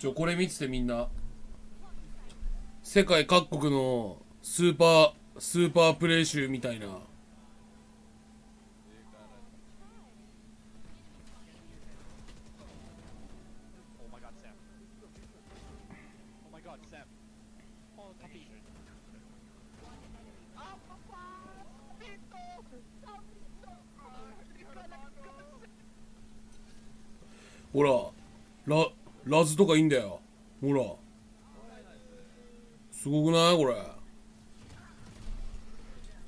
ちょこれ見ててみんな世界各国のスーパースーパープレー集みたいなほら。らラズとかいいんだよ。ほら。すごくない？これ。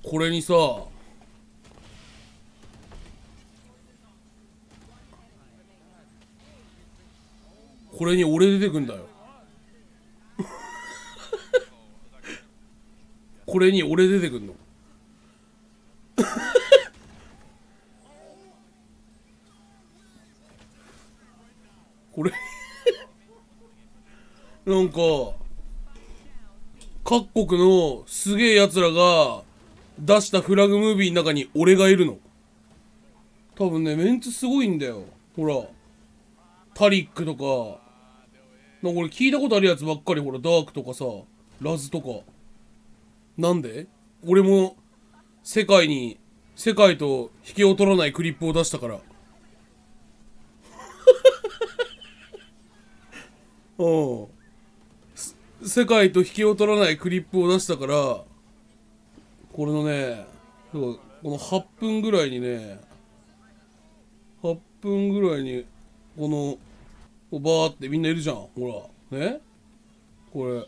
これにさ。これに俺出てくんだよ。これに俺出てくんの。こ れなんか各国のすげえ奴らが出したフラグムービーの中に俺がいるの。多分ねメンツすごいんだよ。ほらタリックとか。なんか俺聞いたことあるやつばっかり。ほらダークとかさラズとか。なんで？俺も世界に世界と引けを取らないクリップを出したから。うん。す世界と引きを取らないクリップを出したからこれのねこの8分ぐらいにね8分ぐらいにこのこバーってみんないるじゃん。ほら。ね。これ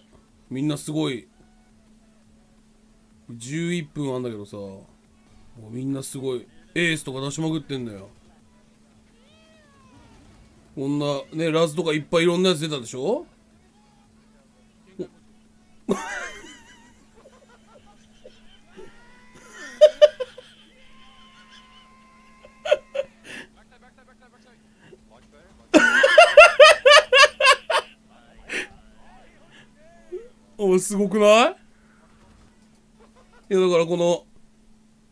みんなすごい。11分あんだけどさもうみんなすごい。エースとか出しまくってんだよ。こんなねラズとかいっぱいいろんなやつ出たでしょ？おすごくない？いやだからこの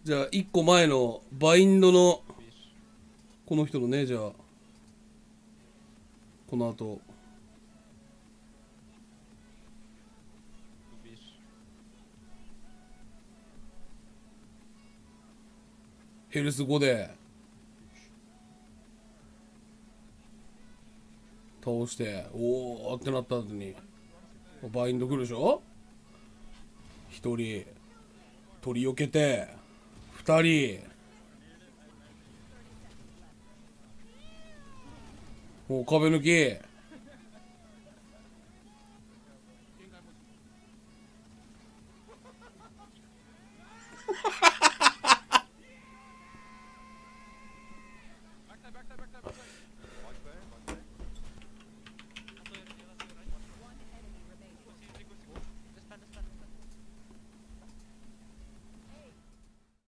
じゃあ1個前のバインドのこの人のねじゃあこの後。ヘルス5で。倒して。おおってなった後に。バインド来るでしょ？一人。取り避けて。二人。もう壁抜き。